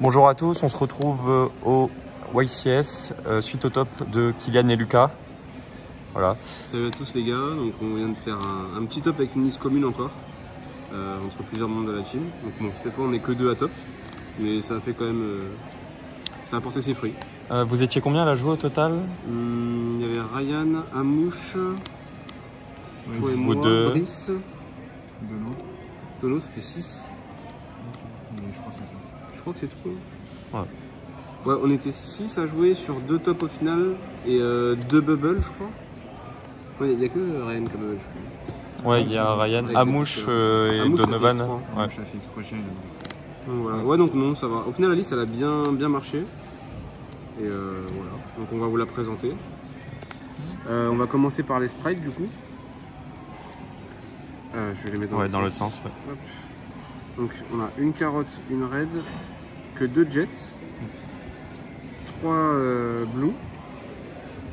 Bonjour à tous, on se retrouve euh, au YCS euh, suite au top de Kylian et Lucas. Voilà. Salut à tous les gars, donc on vient de faire un, un petit top avec une liste commune encore, euh, entre plusieurs membres de la team. Donc bon, cette fois on n'est que deux à top, mais ça a fait quand même... euh, ça a porté ses fruits. Euh, vous étiez combien à la jouer au total? Hum, Il y avait Ryan, Amouche, toi et moi, deux. Brice, Dono. Dono, ça fait 6. Mais je crois que. Je crois que c'est tout. hein. Ouais. Ouais, on était 6 à jouer sur deux tops au final et euh, deux bubbles, je crois. Ouais, il n'y a que Ryan bubble, je crois. Ouais, il y a Ryan, Amouche euh, et Amouche, fait Donovan. Ouais. Fait extra. Donc voilà. Ouais, donc non, ça va. Au final, la liste, elle a bien, bien marché. Et euh, voilà. Donc on va vous la présenter. Euh, on va commencer par les sprites, du coup. Euh, je vais les mettre dans Ouais, l'autre dans l'autre sens. ouais. Hop. Donc on a une carotte, une red, que deux jets, trois euh, blue.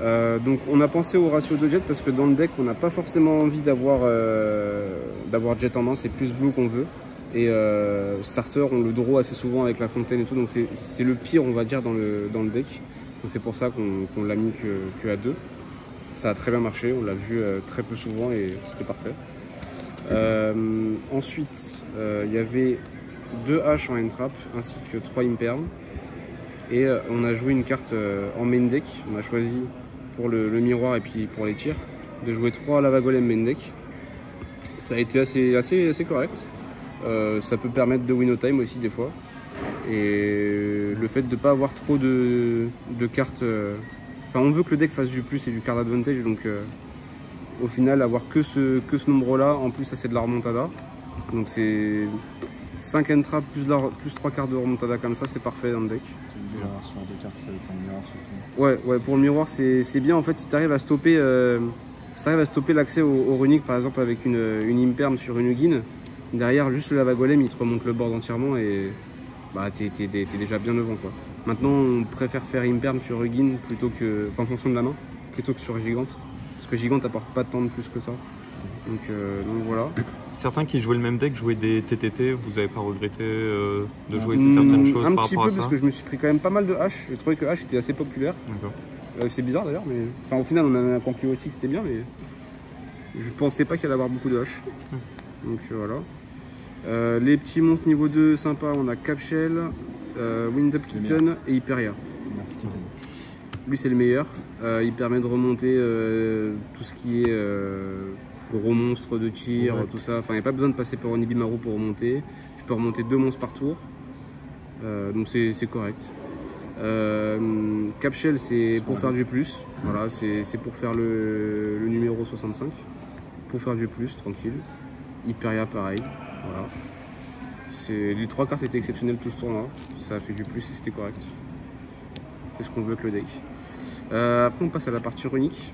Euh, donc on a pensé au ratio de jet parce que dans le deck on n'a pas forcément envie d'avoir euh, d'avoir jet en main, c'est plus blue qu'on veut. Et euh, starter on le draw assez souvent avec la fontaine et tout, donc c'est le pire on va dire dans le, deck. Donc c'est pour ça qu'on l'a mis que, que à deux. Ça a très bien marché, on l'a vu très peu souvent et c'était parfait. Euh, ensuite, euh, il y avait deux haches en entrap ainsi que trois imperm. Et euh, on a joué une carte euh, en main deck. On a choisi pour le, miroir et puis pour les tirs de jouer trois lava golem main deck. Ça a été assez, correct. Euh, ça peut permettre de win au time aussi des fois. Et le fait de ne pas avoir trop de, cartes. euh, Enfin, on veut que le deck fasse du plus et du card advantage. Donc, euh, au final, avoir que ce, que ce nombre-là, en plus, ça c'est de la remontada. Donc, c'est 5 entraps plus, la- plus 3 cartes de remontada comme ça, c'est parfait dans le deck. Déjà du miroir surtout. Ouais, ouais, pour le miroir, c'est c'est bien en fait si tu arrives à stopper, euh, si à stopper l'accès au, au runique, par exemple avec une, une imperm sur une Ugin, derrière juste le lava golem il te remonte le board entièrement et bah t'es déjà bien devant quoi. Maintenant on préfère faire imperm sur Ugin plutôt que, enfin en fonction de la main, plutôt que sur gigante, parce que gigante apporte pas tant de plus que ça. Donc, euh, donc voilà. Certains qui jouaient le même deck jouaient des TTT. Vous n'avez pas regretté euh, de jouer Hmm, certaines choses un par petit rapport peu à ça parce que je me suis pris quand même pas mal de H. J'ai trouvé que H était assez populaire. D'accord. Euh, c'est bizarre d'ailleurs, mais enfin, au final on a conclu aussi que c'était bien, mais je pensais pas qu'il allait avoir beaucoup de H. Donc euh, voilà. Euh, les petits monstres niveau 2 sympa, on a Capshell, euh, Wind Up Kitten et Hyperia. Merci. Lui c'est le meilleur. Euh, il permet de remonter euh, tout ce qui est euh, gros monstres de tir, Ouais. tout ça. Enfin, il n'y a pas besoin de passer par Onibimaru pour remonter. Tu peux remonter deux monstres par tour. Donc c'est correct. Capshell c'est pour faire du plus. Voilà, c'est pour faire le, le numéro 65. Pour faire du plus, tranquille. Hyperia pareil. Voilà. Les trois cartes étaient exceptionnelles tout ce tournoi. Ça a fait du plus et c'était correct. C'est ce qu'on veut avec le deck. Euh, après on passe à la partie runique.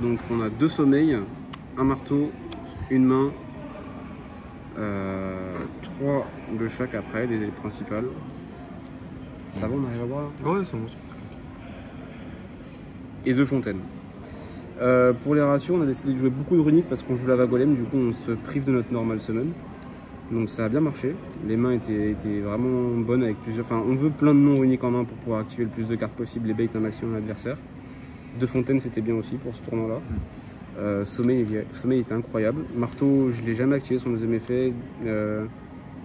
Donc on a deux sommeils, un marteau, une main, euh, trois de chaque après, les ailes principales. Ça va, on arrive à voir là? Ouais, c'est bon. Et deux fontaines. Euh, pour les ratios, on a décidé de jouer beaucoup de runiques parce qu'on joue lava golem, du coup on se prive de notre normal summon. Donc ça a bien marché. Les mains étaient, étaient vraiment bonnes avec plusieurs. Enfin, on veut plein de non runiques en main pour pouvoir activer le plus de cartes possible et bait un maximum l'adversaire. Deux fontaines c'était bien aussi pour ce tournoi-là. Euh, sommeil, sommeil était incroyable. Marteau, je l'ai jamais activé son deuxième effet. Euh,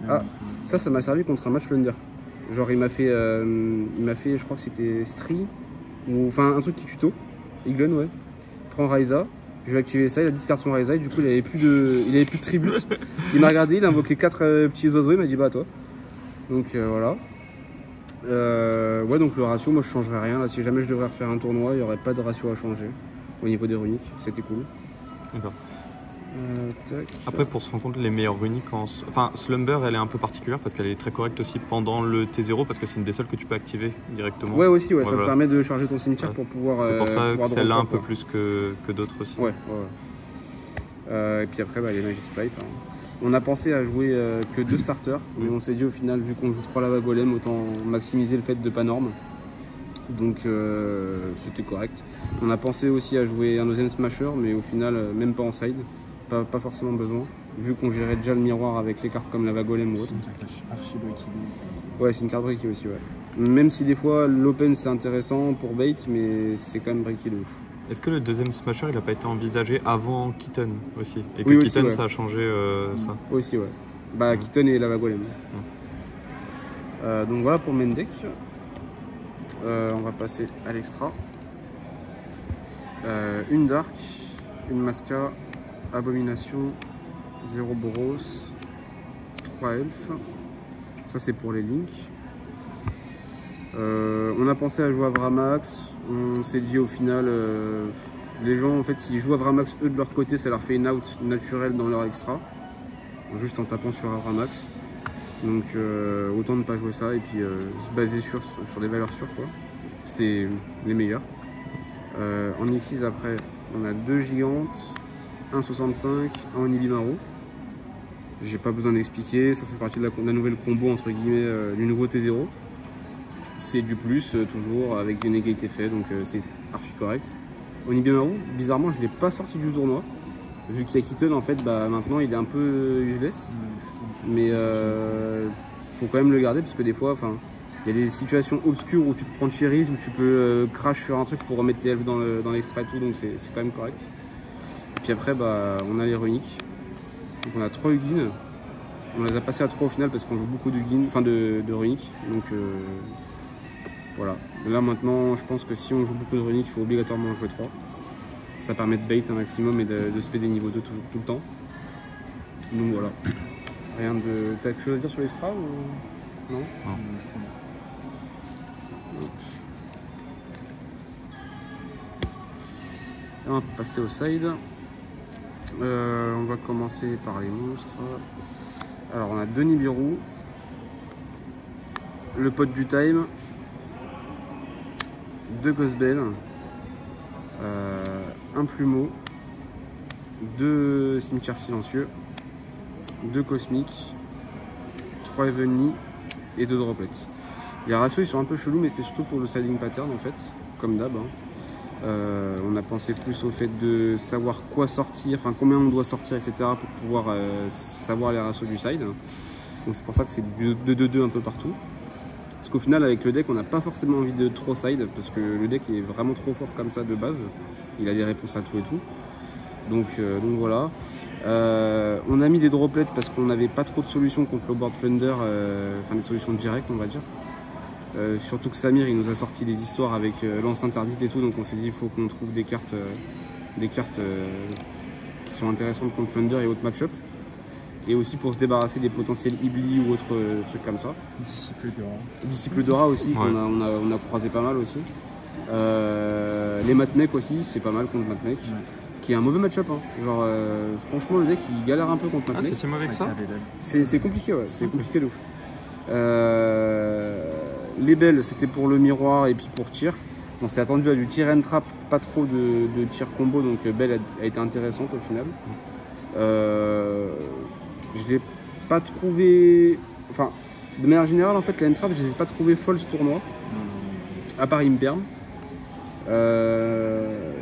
Ah. ça, ça m'a servi contre un match Lunder. Genre, il m'a fait, euh, il m'a fait, je crois que c'était Stri, ou enfin un truc qui tuto. Iglen, ouais. Prends Raiza. Je vais activer ça, il a discard son et du coup il avait plus de, il avait plus de il m'a regardé, il a invoqué quatre euh, petits oiseaux, il m'a dit bah toi. Donc euh, voilà. Euh, ouais donc le ratio, moi je changerais rien. Là, si jamais je devrais refaire un tournoi, il n'y aurait pas de ratio à changer au niveau des runiques. C'était cool. D'accord. Euh. Après, pour se rendre compte, les meilleures runiques en. Enfin, Slumber, elle est un peu particulière parce qu'elle est très correcte aussi pendant le T0 parce que c'est une des seules que tu peux activer directement. Ouais aussi, ouais, ça Voilà. te permet de charger ton cimetière Ouais. pour pouvoir. C'est euh, pour ça que celle-là un peu quoi. plus que, que d'autres aussi. Ouais, ouais. ouais. Euh, et puis après, bah, les Magie Splite. hein. On a pensé à jouer euh, que deux starters, mais on s'est dit au final, vu qu'on joue trois lava golem, autant maximiser le fait de pas norme. Donc euh, c'était correct. On a pensé aussi à jouer un deuxième smasher, mais au final, euh, même pas en side. Pas, pas forcément besoin. vu qu'on gérait déjà le miroir avec les cartes comme la Vagolem ou autre. C'est une carte. Ouais, c'est une carte breaky aussi, ouais. Même si des fois l'open c'est intéressant pour bait, mais c'est quand même breaky de ouf. Est-ce que le deuxième smasher il a pas été envisagé avant Kitten aussi? Et que Oui, aussi, Kitten ouais. ça a changé euh, ça? Aussi, ouais. Bah, Mm. Keaton et la Vagolem. Euh, donc voilà pour main deck. Euh, on va passer à l'extra. Euh, une Dark, une Masca, Abomination, 0 Boros, 3 Elfes. Ça c'est pour les links. Euh, on a pensé à jouer à Vramax. On s'est dit au final, euh, les gens en fait s'ils jouent à Vramax, eux de leur côté, ça leur fait une out naturelle dans leur extra juste en tapant sur Avramax. Donc euh, autant ne pas jouer ça et puis se baser sur, sur des valeurs sûres quoi. C'était les meilleurs. En X6 après on a deux gigantes, 1,65, un Onibimaru. J'ai pas besoin d'expliquer, ça fait partie de la, nouvelle combo entre guillemets euh, du nouveau T0. C'est du plus euh, toujours avec des negate effets donc euh, c'est archi correct. Onibimaru, bizarrement je l'ai pas sorti du tournoi. Vu qu'il y a Keaton en fait bah, maintenant il est un peu useless. Mais faut quand même le garder parce que des fois, enfin, il y a des situations obscures où tu te prends de cherise, où tu peux crash sur un truc pour remettre tes elfes dans le- dans l'extra et tout, donc c'est quand même correct. Et puis après, bah, on a les runiques. Donc on a 3 Ugin. On les a passés à 3 au final parce qu'on joue beaucoup de Ugin, enfin de, de runiques. Donc euh, voilà. Là maintenant, je pense que si on joue beaucoup de runiques, il faut obligatoirement en jouer 3. Ça permet de bait un maximum et de, de des niveau 2 toujours tout le temps. Donc voilà. Rien de. T'as quelque chose à dire sur l'extra ou. Non? Là, on va passer au side. Euh, on va commencer par les monstres. Alors on a deux Nibiru. Le pote du time. Deux Ghostbell. euh, un plumeau. Deux cimetières silencieux. Deux cosmiques. Trois Heavenly et deux droplets. Les ratios ils sont un peu chelous mais c'était surtout pour le siding pattern en fait, comme d'hab. hein. Euh, on a pensé plus au fait de savoir quoi sortir, enfin combien on doit sortir, etc. pour pouvoir euh, savoir les ratios du side. Donc c'est pour ça que c'est du 2-2-2 un peu partout. Parce qu'au final avec le deck on n'a pas forcément envie de trop side parce que le deck est vraiment trop fort comme ça de base. Il a des réponses à tout et tout. Donc, euh, voilà. On a mis des droplets parce qu'on n'avait pas trop de solutions contre le board Thunder, enfin des solutions directes on va dire. Euh, surtout que Samir il nous a sorti des histoires avec euh, lance interdite et tout, donc on s'est dit il faut qu'on trouve des cartes, euh, des cartes euh, qui sont intéressantes contre Thunder et autres match-up. Et aussi pour se débarrasser des potentiels Ibli ou autres euh, trucs comme ça. Disciple de rang. Disciple Dora aussi, Ouais. qu'on a, on a, on a croisé pas mal aussi. Euh, les Matmec aussi, c'est pas mal contre Matmec. Ouais. Qui est un mauvais match-up. hein. Genre, euh, franchement, le deck il galère un peu contre Ah, Matmec. c'est si mauvais que ça. C'est c'est compliqué, ouais, c'est compliqué de ouf. Euh, les belles, c'était pour le miroir et puis pour tir. On s'est attendu à du tir and trap, pas trop de, de tir combo, donc euh, belle a, a été intéressante au final. Euh, je l'ai pas trouvé. Enfin, de manière générale, en fait, la je les ai pas trouvées folles ce tournoi, non. à part Imperm. Euh,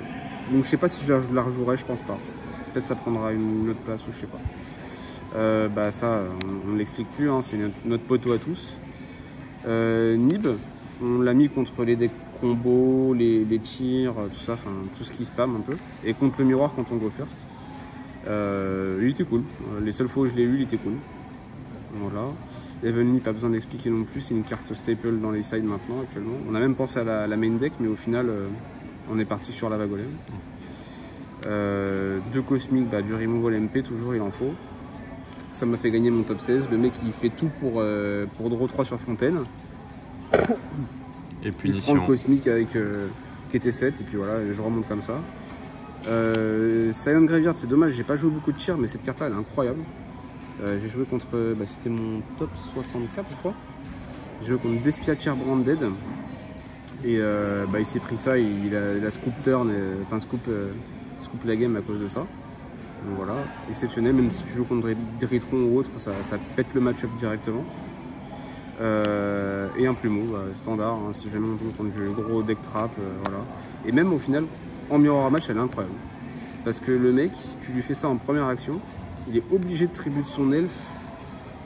donc je sais pas si je la, je la rejouerai, je pense pas. Peut-être ça prendra une autre place ou je sais pas. Euh, bah ça, on, on l'explique plus, hein, c'est notre, notre poteau à tous. Euh, Nib, on l'a mis contre les decks combos, les, les tirs, tout ça, enfin tout ce qui spam un peu. Et contre le miroir quand on go first. Euh, il était cool. Euh, Les seules fois où je l'ai eu, il était cool. Voilà. Heavenly, pas besoin d'expliquer non plus, c'est une carte staple dans les sides maintenant actuellement. On a même pensé à la, main deck, mais au final, euh, on est parti sur la Vagolem. Euh, deux cosmiques, bah, du removal MP, toujours il en faut. Ça m'a fait gagner mon top 16. Le mec il fait tout pour, euh, pour draw 3 sur Fontaine. Et Il se prend le cosmique avec euh, KT7 et puis voilà, je remonte comme ça. Euh, Silent Graveyard, c'est dommage, j'ai pas joué beaucoup de tirs, mais cette carte-là elle est incroyable. Euh, j'ai joué contre, bah, c'était mon top 64 je crois. J'ai joué contre Despiacher Branded. Et bah, il s'est pris ça, il, il a, il a scoop turn, enfin scoop, scoop la game à cause de ça. Voilà, exceptionnel, même si tu joues contre Dritron ou autre, ça, pète le match-up directement. Euh, et un plumeau, bah, standard, hein, si jamais on tombe contre du gros deck trap, euh, voilà. Et même au final, en miroir match, elle est incroyable. Parce que le mec, si tu lui fais ça en première action, il est obligé de tribute son elfe.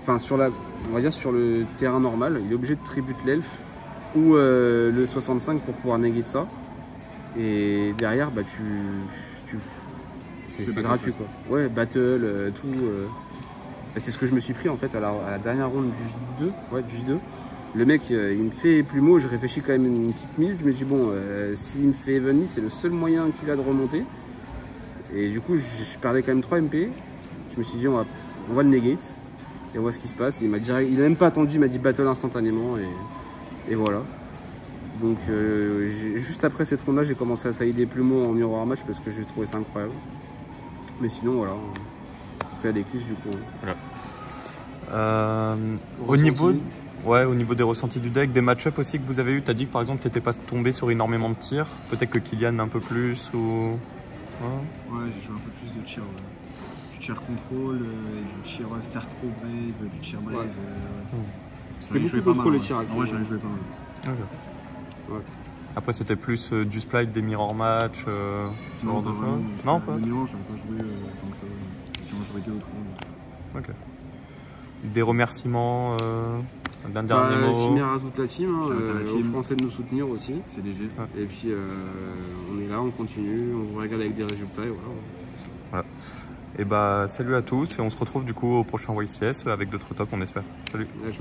Enfin, sur la, on va dire sur le terrain normal, il est obligé de tribute l'elfe ou euh, le 65 pour pouvoir negate ça. Et derrière, bah, tu- c'est gratuit quoi. Ouais, battle, euh, tout. euh. Bah, c'est ce que je me suis pris en fait à la, à la dernière ronde du J2. Ouais, du J2. Le mec, euh, il me fait plumeau, je réfléchis quand même une petite minute. Je me dis, bon, euh, s'il me fait Evenly, c'est le seul moyen qu'il a de remonter. Et du coup, je, je perdais quand même 3 MP. Je me suis dit, on va, on va le negate et on voit ce qui se passe. Il m'a direct- il a même pas attendu, il m'a dit battle instantanément et, et voilà. Donc, euh, j'ai- juste après cette ronde-là, j'ai commencé à saillir des plumeaux en miroir match parce que j'ai trouvé ça incroyable. Mais sinon, voilà. C'était Alexis du coup. Euh, au, niveau, ouais, au niveau des ressentis du deck, des match-up aussi que vous avez eu, tu as dit que par exemple tu n'étais pas tombé sur énormément de tirs. Peut-être que Kylian un peu plus ou. Ouais. Ouais, j'ai joué un peu plus de tir. ouais. Du tir contrôle, euh, du tir Scarecrow Brave, du tir Brave. Ouais. euh, ai beaucoup tirs ouais. actuellement. Ouais, j'en ai joué pas mal. Après c'était plus euh, du splite, des mirror match, euh, ce genre pas de choses. Non, pas. Le Milan, j'en ai pas joué euh, tant que ça. J'en deux ou trois. Ok. Des remerciements, euh, d'un Bah, dernier mot. Cimer à toute la team, hein, la euh, team. aux Français de nous soutenir aussi. C'est léger. Ouais. Et puis euh, on est là, on continue, on vous regarde avec des résultats et voilà. Et bah salut à tous et on se retrouve du coup au prochain YCS avec d'autres tops on espère. Salut. Ouais.